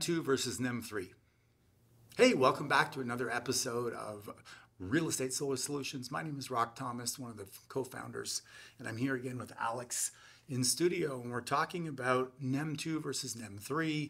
NEM2 versus NEM3. Hey, welcome back to another episode of Real Estate Solar Solutions. My name is Rock Thomas, one of the co founders, and I'm here again with Alex in studio. And we're talking about NEM2 versus NEM3,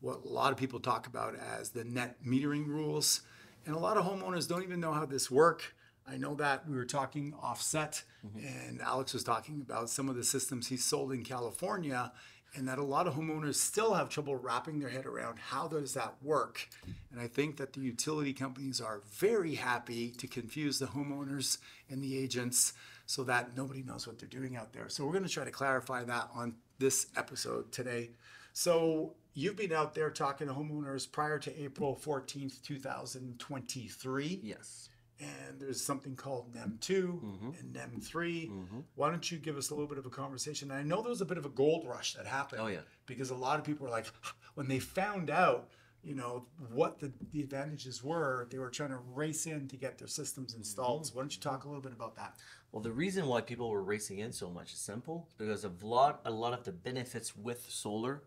what a lot of people talk about as the net metering rules. And a lot of homeowners don't even know how this work. I know that we were talking offset, mm-hmm. and Alex was talking about some of the systems he sold in California, and that a lot of homeowners still have trouble wrapping their head around how does that work. And I think that the utility companies are very happy to confuse the homeowners and the agents so that nobody knows what they're doing out there. So we're going to try to clarify that on this episode today. So you've been out there talking to homeowners prior to April 14th, 2023 Yes. And there's something called NEM2 mm-hmm. and NEM3. Mm-hmm. Why don't you give us a little bit of a conversation? I know there was a bit of a gold rush that happened. Oh, yeah. Because a lot of people were like, when they found out, you know, what the, the advantages were, they were trying to race in to get their systems installed. Mm-hmm. So why don't you talk a little bit about that? Well, the reason why people were racing in so much is simple because a lot, a lot of the benefits with solar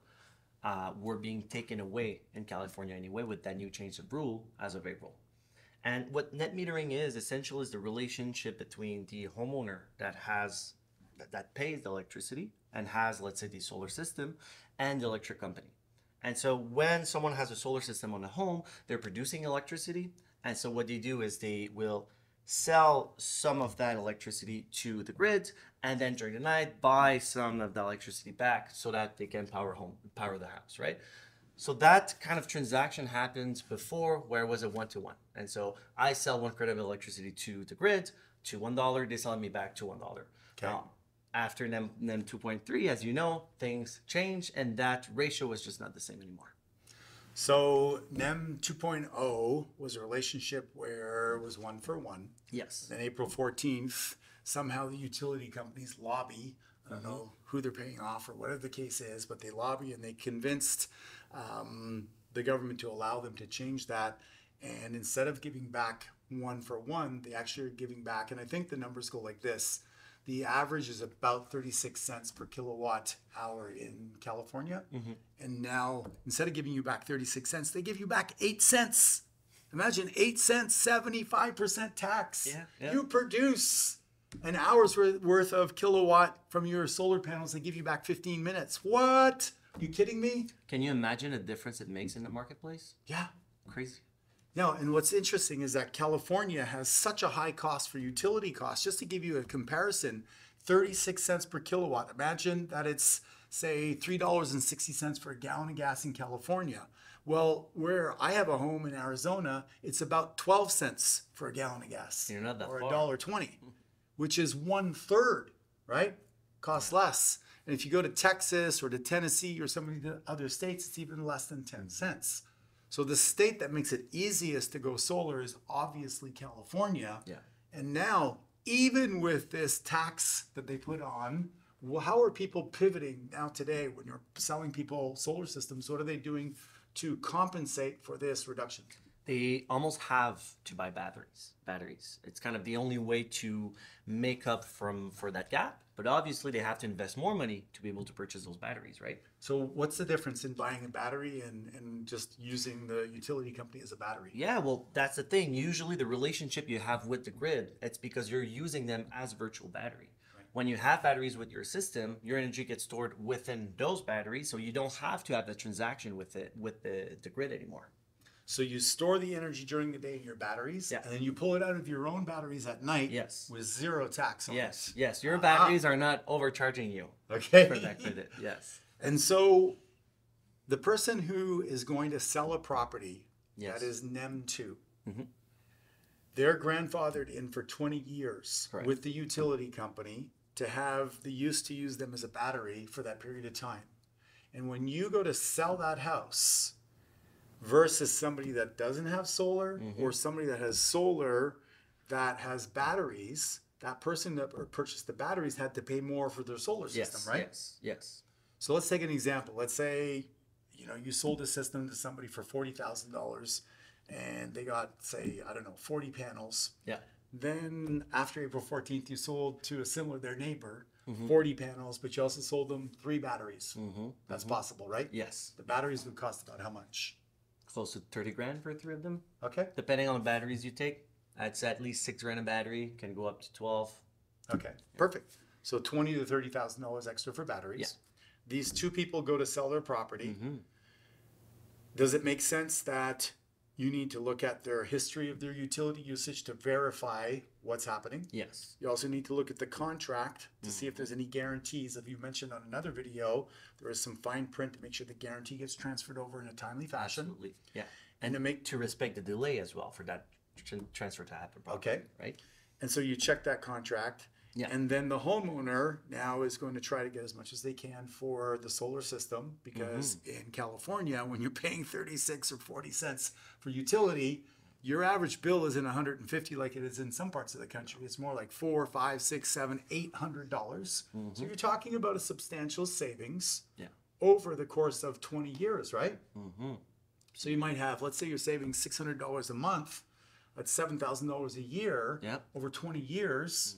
uh, were being taken away in California anyway with that new change of rule as of April. And what net metering is essentially is the relationship between the homeowner that has that, pays the electricity and has, let's say, the solar system and the electric company. And so when someone has a solar system on a home, they're producing electricity. And so what they do is they will sell some of that electricity to the grid and then during the night buy some of the electricity back so that they can power home power the house, right? So that kind of transaction happened before where was it one to one. And so I sell one credit of electricity to the grid to one dollar, they sell me back to one dollar. Okay. Now, after NEM, NEM 2.3, as you know, things change and that ratio was just not the same anymore. So NEM 2.0 was a relationship where it was one for one. Yes. Then April 14th, somehow the utility companies lobby. I don't know who they're paying off or whatever the case is, but they lobby and they convinced um, the government to allow them to change that. And instead of giving back one for one, they actually are giving back. And I think the numbers go like this the average is about 36 cents per kilowatt hour in California. And now, instead of giving you back 36 cents, they give you back 8 cents. Imagine 8 cents, 75% tax. Yeah, yeah. You produce an hour's worth of kilowatt from your solar panels, they give you back 15 minutes. What? You kidding me? Can you imagine the difference it makes in the marketplace? Yeah. Crazy. No, and what's interesting is that California has such a high cost for utility costs. Just to give you a comparison, 36 cents per kilowatt. Imagine that it's, say, $3.60 for a gallon of gas in California. Well, where I have a home in Arizona, it's about 12 cents for a gallon of gas. You're not that or a far. dollar twenty, which is one third, right? Costs less. And if you go to Texas or to Tennessee or some of the other states, it's even less than 10 cents. So the state that makes it easiest to go solar is obviously California. Yeah. And now, even with this tax that they put on, well, how are people pivoting now today when you're selling people solar systems? What are they doing to compensate for this reduction? They almost have to buy batteries. Batteries. It's kind of the only way to make up from for that gap. But obviously, they have to invest more money to be able to purchase those batteries, right? So, what's the difference in buying a battery and, and just using the utility company as a battery? Yeah, well, that's the thing. Usually, the relationship you have with the grid, it's because you're using them as virtual battery. When you have batteries with your system, your energy gets stored within those batteries, so you don't have to have the transaction with it with the, the grid anymore. So, you store the energy during the day in your batteries, Yeah. and then you pull it out of your own batteries at night Yes. with zero tax on Yes, yes, your ah. batteries are not overcharging you. Okay. that credit. Yes. And so, the person who is going to sell a property Yes. that is NEM 2, mm-hmm. they're grandfathered in for 20 years Correct. with the utility company to have the use to use them as a battery for that period of time. And when you go to sell that house versus somebody that doesn't have solar Mm-hmm. or somebody that has solar that has batteries, that person that purchased the batteries had to pay more for their solar system, Yes. right? Yes. Yes. So let's take an example. Let's say, you know, you sold a system to somebody for forty thousand dollars, and they got, say, I don't know, forty panels. Yeah. Then after April fourteenth, you sold to a similar their neighbor 40 panels, but you also sold them three batteries. Mm-hmm. That's possible, right? Yes, The batteries would cost about how much? Close to thirty grand for three of them, Okay. depending on the batteries you take. It's at least six grand a battery. Can go up to twelve. Okay. Perfect. So twenty to thirty thousand dollars extra for batteries. Yeah. These two people go to sell their property. Mm-hmm. Does it make sense that you need to look at their history of their utility usage to verify what's happening? Yes. You also need to look at the contract to see if there's any guarantees. If you mentioned on another video, there is some fine print to make sure the guarantee gets transferred over in a timely fashion. Absolutely. Yeah. And to make To respect the delay as well for that tr- transfer to happen. Properly, Okay. Right. And so you check that contract. Yeah. And then the homeowner now is going to try to get as much as they can for the solar system because Mm-hmm. in California, when you're paying 36 or 40 cents for utility, your average bill isn't 150 like it is in some parts of the country. It's more like four, five, six, seven, eight hundred dollars. So you're talking about a substantial savings Yeah. over the course of 20 years, right? Mm-hmm. So you might have, let's say you're saving $600 a month, that's $7,000 a year. Yep. Over 20 years,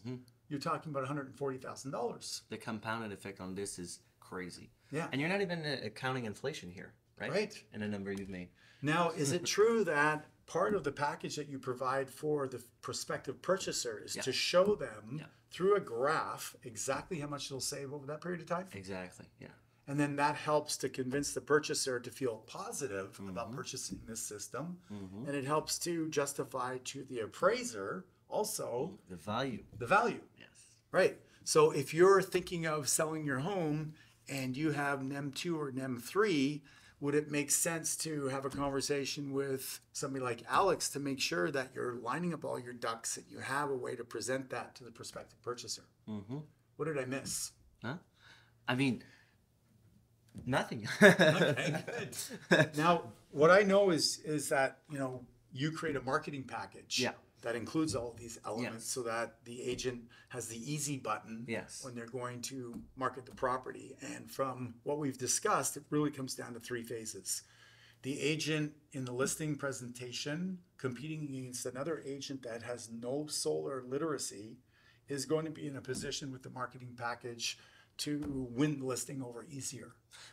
you're talking about $140,000. The compounded effect on this is crazy. Yeah. And you're not even uh, accounting inflation here, right? Right. In the number you've made. Now, is it true that part of the package that you provide for the prospective purchaser is to show them Yeah. through a graph exactly how much they'll save over that period of time? Exactly. Yeah. And then that helps to convince the purchaser to feel positive Mm-hmm. about purchasing this system. And it helps to justify to the appraiser also The value. the value. Yes. Right. So if you're thinking of selling your home and you have NEM2 or NEM3, would it make sense to have a conversation with somebody like Alex to make sure that you're lining up all your ducks and you have a way to present that to the prospective purchaser? Mm-hmm. What did I miss? Huh? I mean, nothing. Okay. Now, what I know is is that you know you create a marketing package Yeah. That includes all of these elements so that the agent has the easy button Yes. when they're going to market the property. And from what we've discussed, it really comes down to three phases. The agent in the listing presentation competing against another agent that has no solar literacy is going to be in a position with the marketing package to win the listing over easier.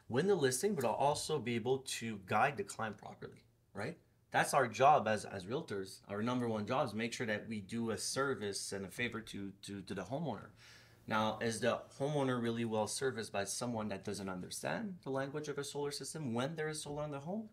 Win the listing, but I'll also be able to guide the client properly, right? That's our job as, as realtors. Our number one job is make sure that we do a service and a favor to, to, to the homeowner. Now, is the homeowner really well serviced by someone that doesn't understand the language of a solar system when there is solar on the home?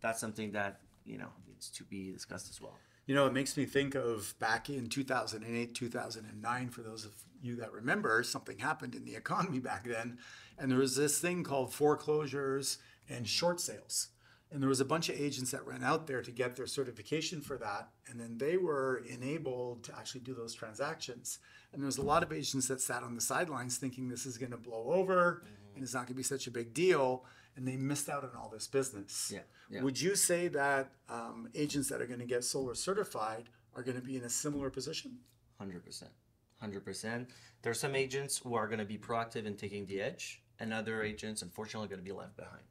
That's something that, you know, needs to be discussed as well. You know, it makes me think of back in 2008, 2009, for those of you that remember, something happened in the economy back then. And there was this thing called foreclosures and short sales. And there was a bunch of agents that ran out there to get their certification for that. And then they were enabled to actually do those transactions. And there was a lot of agents that sat on the sidelines thinking this is going to blow over and it's not going to be such a big deal. And they missed out on all this business. Yeah, yeah. Would you say that um, agents that are going to get solar certified are going to be in a similar position? Hundred percent, hundred percent. There are some agents who are going to be proactive in taking the edge, and other agents, unfortunately, are going to be left behind.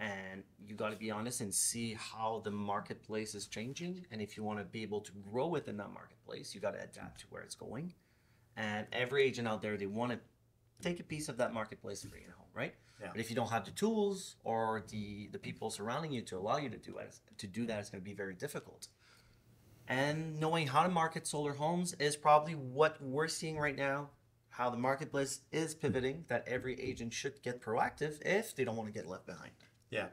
And you got to be honest and see how the marketplace is changing. And if you want to be able to grow within that marketplace, you got to adapt to where it's going. And every agent out there, they want to take a piece of that marketplace and bring it home, right? Yeah. But if you don't have the tools or the the people surrounding you to allow you to do it, to do that, it's going to be very difficult. And knowing how to market solar homes is probably what we're seeing right now. How the marketplace is pivoting, that every agent should get proactive if they don't want to get left behind. Yeah.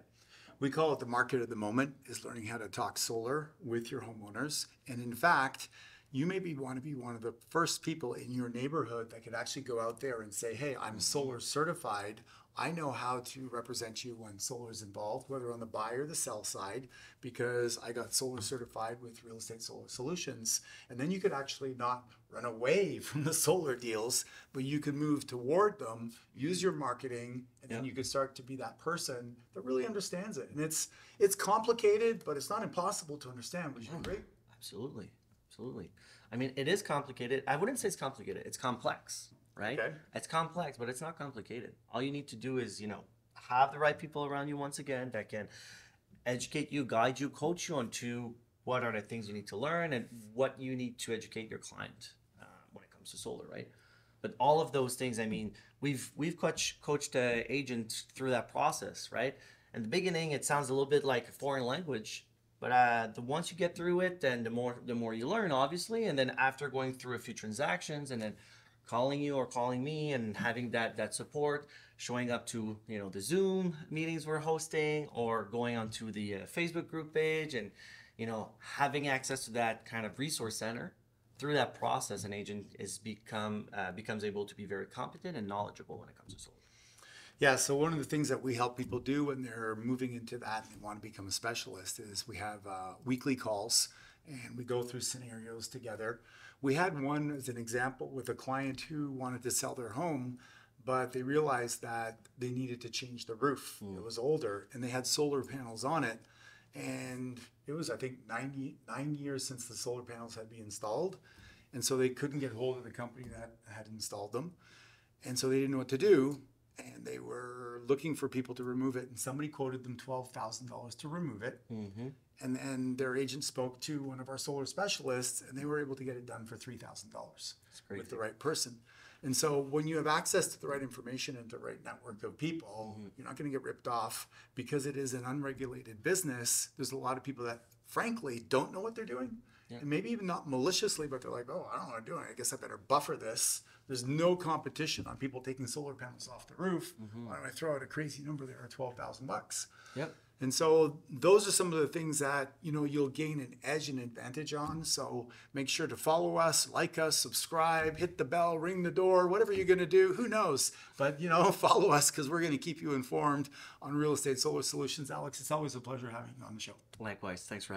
We call it the market of the moment is learning how to talk solar with your homeowners. And in fact, you maybe want to be one of the first people in your neighborhood that could actually go out there and say, hey, I'm solar certified. I know how to represent you when solar is involved, whether on the buy or the sell side, because I got solar certified with Real Estate Solar Solutions. And then you could actually not run away from the solar deals, but you could move toward them, use your marketing, and then Yeah. you could start to be that person that really understands it. And it's it's complicated, but it's not impossible to understand. Would you agree? Absolutely. Absolutely. I mean, it is complicated. I wouldn't say it's complicated. It's complex, right? Okay. It's complex, but it's not complicated. All you need to do is, you know, have the right people around you once again that can educate you, guide you, coach you on to what are the things you need to learn and what you need to educate your client uh, when it comes to solar, right? But all of those things, I mean, we've we've coach, coached uh, agents through that process, right? In the beginning, it sounds a little bit like a foreign language, but uh, the once you get through it, then the more the more you learn, obviously, and then after going through a few transactions, and then calling you or calling me, and having that that support, showing up to you know the Zoom meetings we're hosting, or going onto the uh, Facebook group page, and you know having access to that kind of resource center. Through that process, an agent is become uh, becomes able to be very competent and knowledgeable when it comes to solar. Yeah, so one of the things that we help people do when they're moving into that and they want to become a specialist is we have uh, weekly calls and we go through scenarios together. We had one as an example with a client who wanted to sell their home, but they realized that they needed to change the roof. It was older and they had solar panels on it. And it was, I think, 90, nine years since the solar panels had been installed. And so they couldn't get hold of the company that had installed them. And so they didn't know what to do. And they were looking for people to remove it. And somebody quoted them $12,000 to remove it. Mm-hmm. And then their agent spoke to one of our solar specialists, and they were able to get it done for $3,000 with the right person. And so when you have access to the right information and the right network of people, mm-hmm. you're not going to get ripped off because it is an unregulated business. There's a lot of people that, frankly, don't know what they're doing. And maybe even not maliciously, but they're like, oh, I don't know what I'm doing. I guess I better buffer this. There's no competition on people taking solar panels off the roof. Mm-hmm. Why don't I throw out a crazy number there of 12,000 bucks? Yep. And so those are some of the things that you know you'll gain an edge and advantage on. So make sure to follow us, like us, subscribe, hit the bell, ring the door, whatever you're going to do. Who knows? But you know, follow us because we're going to keep you informed on real estate solar solutions. Alex, it's always a pleasure having you on the show. Likewise. Thanks for